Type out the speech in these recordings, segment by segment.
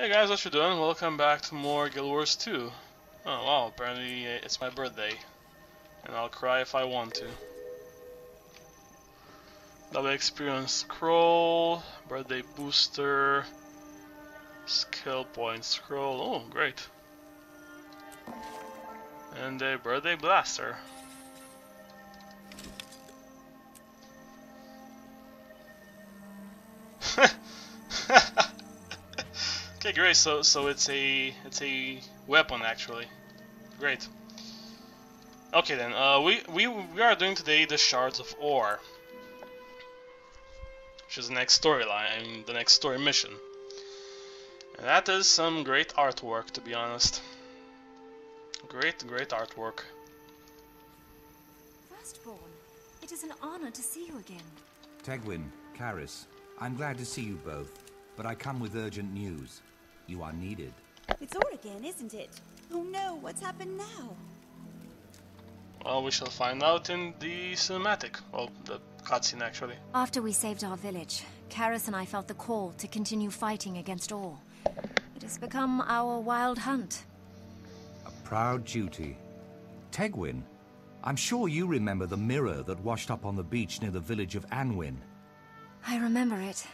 Hey guys, what you doing? Welcome back to more Guild Wars 2. Oh wow, apparently uh, it's my birthday. And I'll cry if I want to. Double experience scroll, birthday booster, skill point scroll, oh great. And a birthday blaster. Okay, great. So, so it's a it's a weapon actually. Great. Okay then. Uh, we we we are doing today the shards of Orr, which is the next storyline. I mean, the next story mission. And that is some great artwork, to be honest. Great, great artwork. Firstborn, it is an honor to see you again. Tegwin, Karis, I'm glad to see you both, but I come with urgent news. You are needed. It's Orr again, isn't it? Oh no, what's happened now? Well, we shall find out in the cinematic. Well, the cutscene actually. After we saved our village, Karis and I felt the call to continue fighting against Orr. It has become our wild hunt. A proud duty. Tegwin, I'm sure you remember the mirror that washed up on the beach near the village of Anwin. I remember it.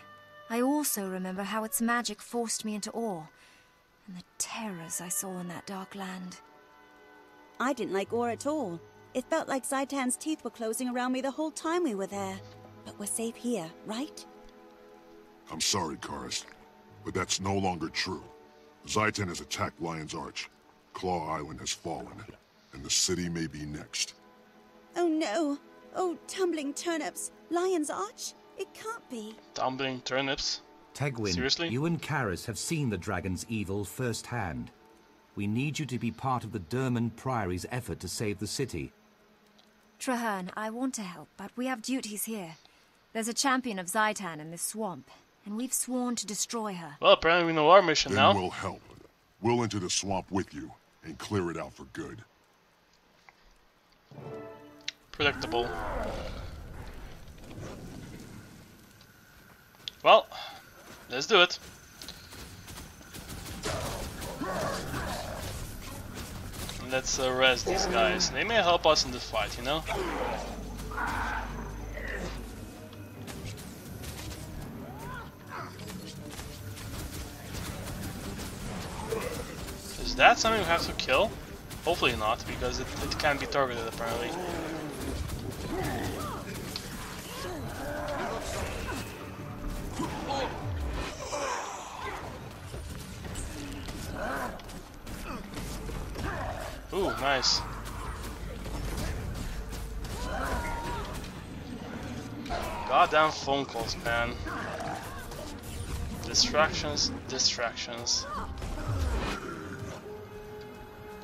I also remember how its magic forced me into Orr, and the terrors I saw in that dark land. I didn't like Orr at all. It felt like Zhaitan's teeth were closing around me the whole time we were there. But we're safe here, right? I'm sorry, Karis, but that's no longer true. Zhaitan has attacked Lion's Arch. Claw Island has fallen, and the city may be next. Oh no! Oh, tumbling turnips! Lion's Arch? It can't be. Tumbling turnips. Tegwin, Seriously? you and Karis have seen the dragon's evil firsthand. We need you to be part of the Durmand Priory's effort to save the city. Trahearne, I want to help, but we have duties here. There's a champion of Zhaitan in this swamp, and we've sworn to destroy her. Well, apparently we know our mission Then now. we'll help. We'll enter the swamp with you, and clear it out for good. Predictable. Well, let's do it. Let's arrest these guys. They may help us in the fight, you know? Is that something we have to kill? Hopefully not, because it, it can be targeted apparently. Ooh, nice. Goddamn phone calls, man. Distractions, distractions.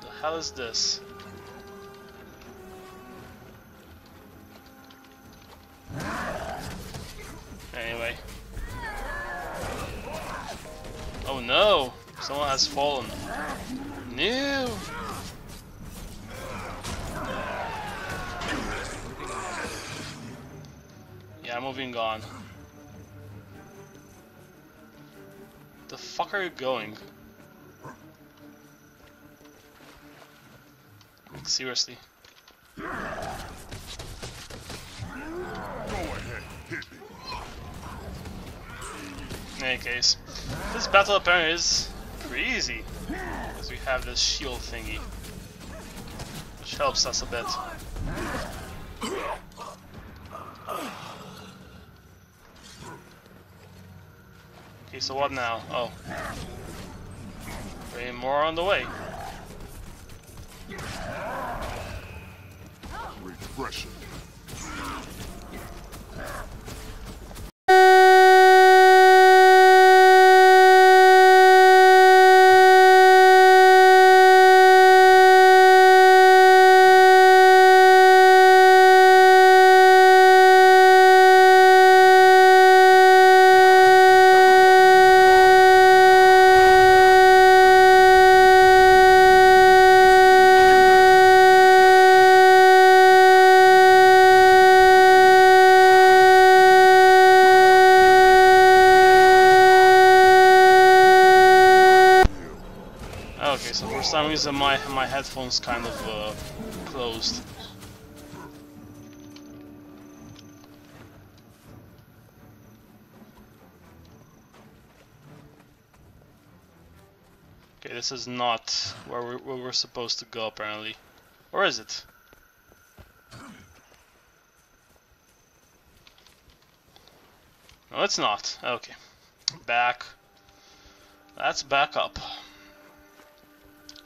The hell is this? Anyway. Oh no! Someone has fallen. No! Moving on. The fuck are you going? Like, seriously. In any case, this battle apparently is pretty easy. Because we have this shield thingy. Which helps us a bit. So what now? Oh. Way more on the way. Refreshing. My my headphones kind of uh, closed. Okay, this is not where we're, where we're supposed to go apparently. Or is it? No, it's not. Okay. Back. Let's back up.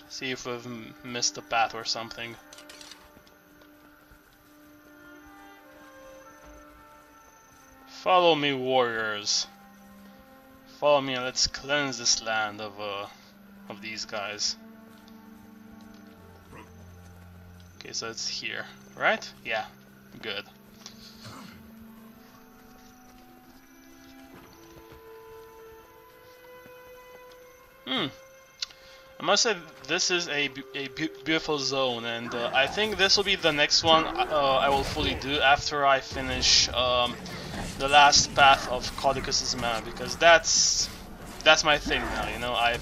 See if we've missed a path or something. Follow me, warriors. Follow me and let's cleanse this land of uh, of these guys. Okay, so it's here, right? Yeah, good. Must say this is a, a beautiful zone and uh, I think this will be the next one uh, I will fully do after I finish um, the last path of Caudecus' Manor because that's that's my thing now, you know, I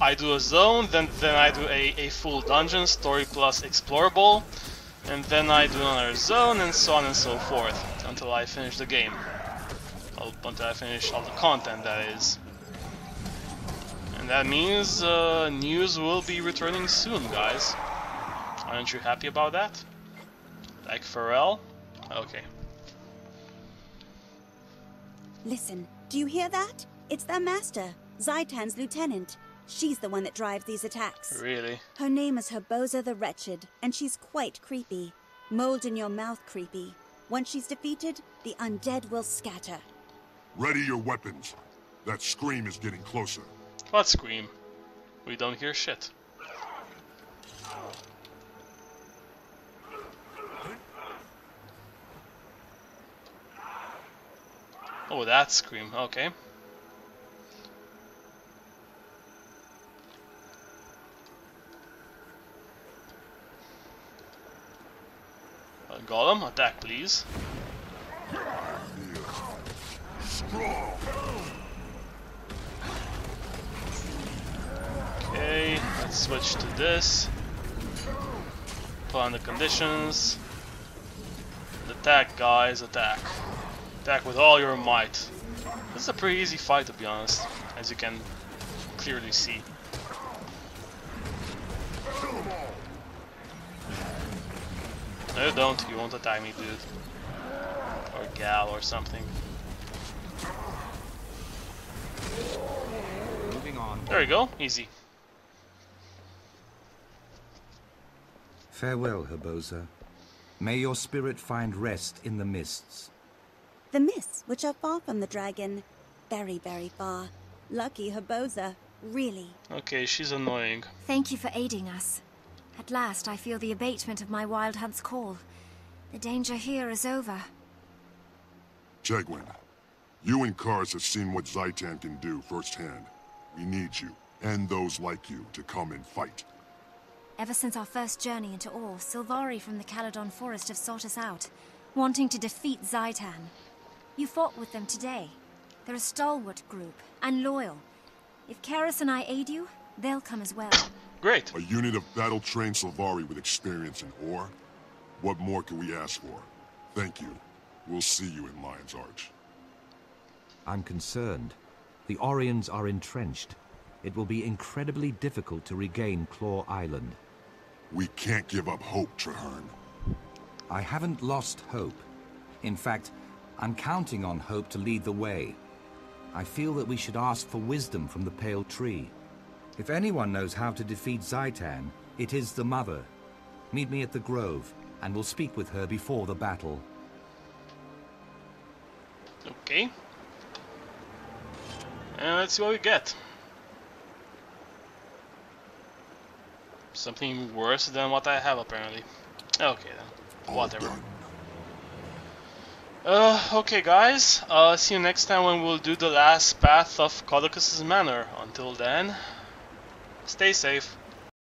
I do a zone, then then I do a, a full dungeon, story plus explorable, and then I do another zone and so on and so forth until I finish the game. Until I finish all the content that is. And that means uh, news will be returning soon, guys. Aren't you happy about that? Like Pharrell? Okay. Listen, do you hear that? It's their master, Zhaitan's lieutenant. She's the one that drives these attacks. Really? Her name is Herbosa the Wretched, and she's quite creepy. Mold in your mouth creepy. Once she's defeated, the undead will scatter. Ready your weapons. That scream is getting closer. What scream? We don't hear shit. Oh, that scream, okay. Uh, Golem, attack please. Okay, let's switch to this. Put on the conditions. Attack, guys, attack. Attack with all your might. This is a pretty easy fight, to be honest, as you can clearly see. No, don't. You won't attack me, dude. Or gal or something. Moving on. There you go. Easy. Farewell, Herbosa. May your spirit find rest in the mists. The mists, which are far from the dragon. Very, very far. Lucky Herbosa, really. Okay, she's annoying. Thank you for aiding us. At last I feel the abatement of my wild hunt's call. The danger here is over. Tegwin, you and Karis have seen what Zhaitan can do firsthand. We need you, and those like you, to come and fight. Ever since our first journey into Orr, Sylvari from the Caledon Forest have sought us out, wanting to defeat Zhaitan. You fought with them today. They're a stalwart group, and loyal. If Karis and I aid you, they'll come as well. Great. A unit of battle-trained Sylvari with experience in Orr? What more can we ask for? Thank you. We'll see you in Lion's Arch. I'm concerned. The Orions are entrenched. It will be incredibly difficult to regain Claw Island. We can't give up hope, Trahearne. I haven't lost hope. In fact, I'm counting on hope to lead the way. I feel that we should ask for wisdom from the Pale Tree. If anyone knows how to defeat Zhaitan, it is the Mother. Meet me at the Grove, and we'll speak with her before the battle. Okay. And let's see what we get. Something worse than what I have apparently. Okay then. Whatever. Uh, okay guys, uh, see you next time when we'll do the last path of Caudecus' Manor. Until then, stay safe.